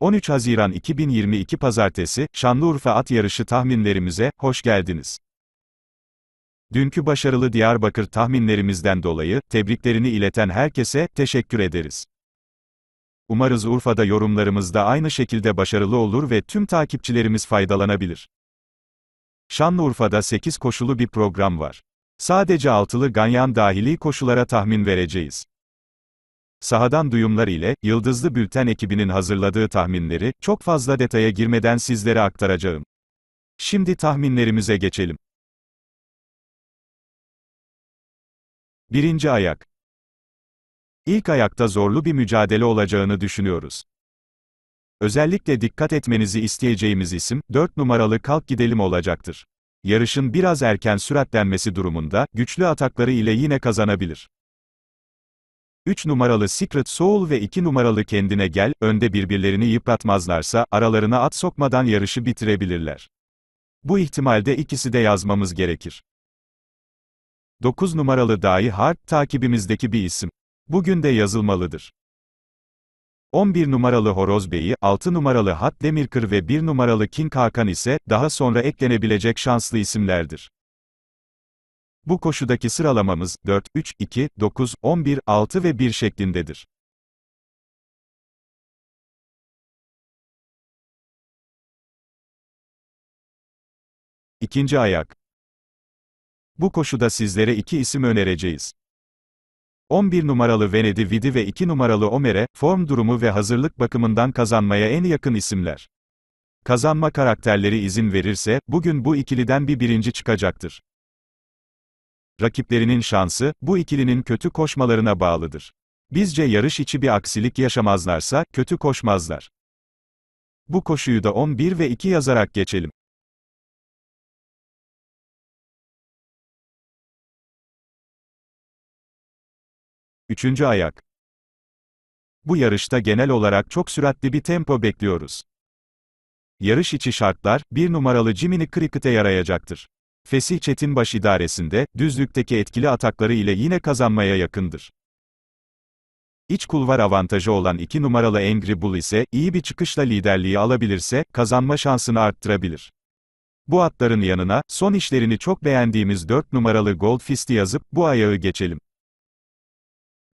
13 Haziran 2022 Pazartesi, Şanlıurfa At Yarışı tahminlerimize hoş geldiniz. Dünkü başarılı Diyarbakır tahminlerimizden dolayı tebriklerini ileten herkese teşekkür ederiz. Umarız Urfa'da yorumlarımız da aynı şekilde başarılı olur ve tüm takipçilerimiz faydalanabilir. Şanlıurfa'da 8 koşulu bir program var. Sadece altılı ganyan dahili koşulara tahmin vereceğiz. Sahadan duyumlar ile, Yıldızlı Bülten ekibinin hazırladığı tahminleri, çok fazla detaya girmeden sizlere aktaracağım. Şimdi tahminlerimize geçelim. Birinci ayak. İlk ayakta zorlu bir mücadele olacağını düşünüyoruz. Özellikle dikkat etmenizi isteyeceğimiz isim, 4 numaralı Kalk Gidelim olacaktır. Yarışın biraz erken süratlenmesi durumunda, güçlü atakları ile yine kazanabilir. 3 numaralı Secret Soul ve 2 numaralı Kendine Gel, önde birbirlerini yıpratmazlarsa, aralarına at sokmadan yarışı bitirebilirler. Bu ihtimalde ikisi de yazmamız gerekir. 9 numaralı Die Hard, takibimizdeki bir isim. Bugün de yazılmalıdır. 11 numaralı Horoz Bey'i, 6 numaralı Hat Demirkır ve 1 numaralı King Hakan ise, daha sonra eklenebilecek şanslı isimlerdir. Bu koşudaki sıralamamız, 4, 3, 2, 9, 11, 6 ve 1 şeklindedir. İkinci ayak. Bu koşuda sizlere iki isim önereceğiz. 11 numaralı Venedi Vidi ve 2 numaralı Omer'e, form durumu ve hazırlık bakımından kazanmaya en yakın isimler. Kazanma karakterleri izin verirse, bugün bu ikiliden bir birinci çıkacaktır. Rakiplerinin şansı, bu ikilinin kötü koşmalarına bağlıdır. Bizce yarış içi bir aksilik yaşamazlarsa, kötü koşmazlar. Bu koşuyu da 11 ve 2 yazarak geçelim. Üçüncü ayak. Bu yarışta genel olarak çok süratli bir tempo bekliyoruz. Yarış içi şartlar, bir numaralı Jiminy Cricket'e yarayacaktır. Fesih Çetinbaş idaresinde, düzlükteki etkili atakları ile yine kazanmaya yakındır. İç kulvar avantajı olan 2 numaralı Angry Bull ise, iyi bir çıkışla liderliği alabilirse, kazanma şansını arttırabilir. Bu atların yanına, son işlerini çok beğendiğimiz 4 numaralı Gold Fist'i yazıp, bu ayağı geçelim.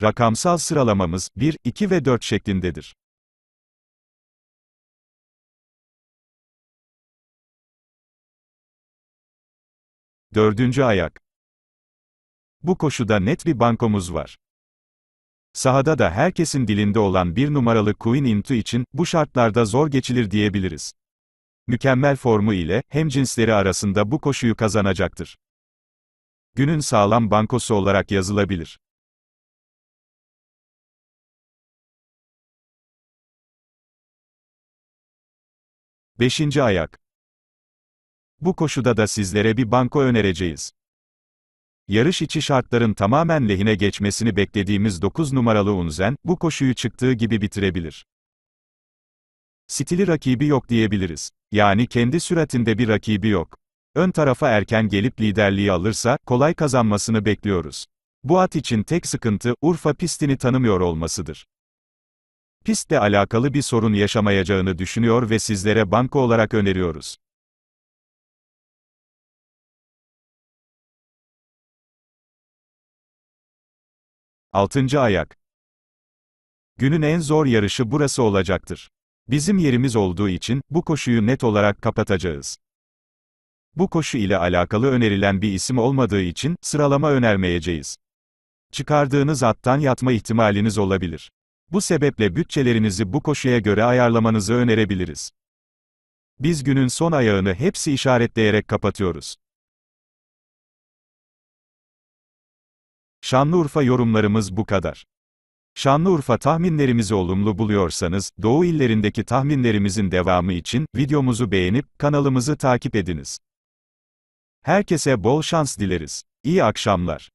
Rakamsal sıralamamız, 1, 2 ve 4 şeklindedir. Dördüncü ayak. Bu koşuda net bir bankomuz var. Sahada da herkesin dilinde olan bir numaralı Queen Into için, bu şartlarda zor geçilir diyebiliriz. Mükemmel formu ile, hem cinsleri arasında bu koşuyu kazanacaktır. Günün sağlam bankosu olarak yazılabilir. Beşinci ayak. Bu koşuda da sizlere bir banko önereceğiz. Yarış içi şartların tamamen lehine geçmesini beklediğimiz 9 numaralı Unzen, bu koşuyu çıktığı gibi bitirebilir. Stili rakibi yok diyebiliriz. Yani kendi süratinde bir rakibi yok. Ön tarafa erken gelip liderliği alırsa, kolay kazanmasını bekliyoruz. Bu at için tek sıkıntı, Urfa pistini tanımıyor olmasıdır. Pistle alakalı bir sorun yaşamayacağını düşünüyor ve sizlere banko olarak öneriyoruz. Altıncı ayak. Günün en zor yarışı burası olacaktır. Bizim yerimiz olduğu için, bu koşuyu net olarak kapatacağız. Bu koşu ile alakalı önerilen bir isim olmadığı için, sıralama önermeyeceğiz. Çıkardığınız attan yatma ihtimaliniz olabilir. Bu sebeple bütçelerinizi bu koşuya göre ayarlamanızı önerebiliriz. Biz günün son ayağını hepsi işaretleyerek kapatıyoruz. Şanlıurfa yorumlarımız bu kadar. Şanlıurfa tahminlerimizi olumlu buluyorsanız, Doğu illerindeki tahminlerimizin devamı için, videomuzu beğenip, kanalımızı takip ediniz. Herkese bol şans dileriz. İyi akşamlar.